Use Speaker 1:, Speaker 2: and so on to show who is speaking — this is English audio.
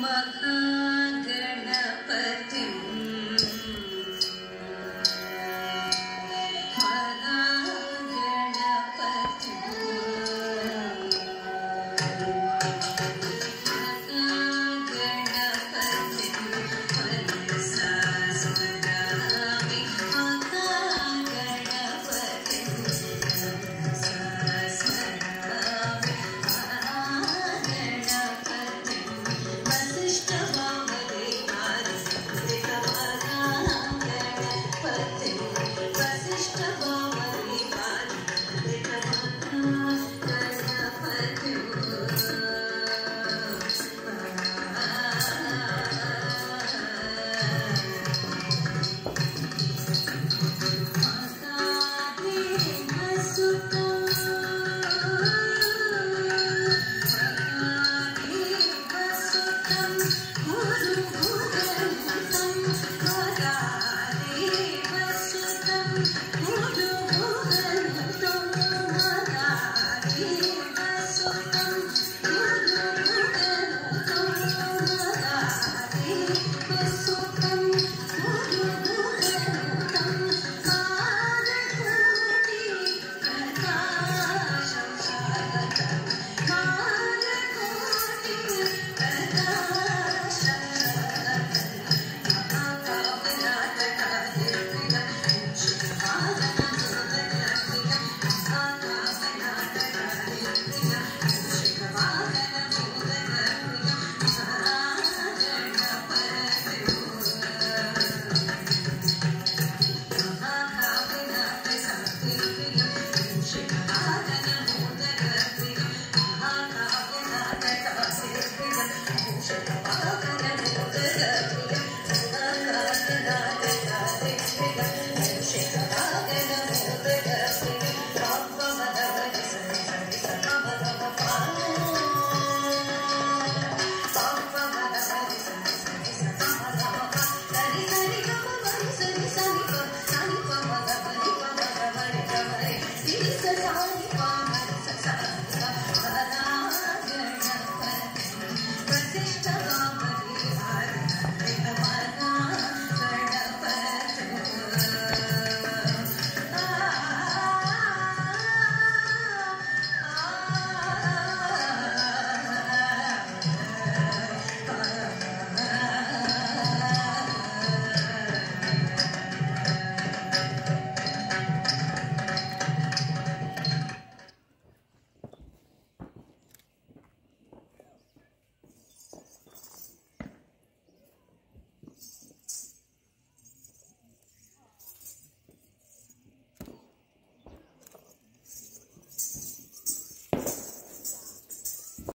Speaker 1: महागण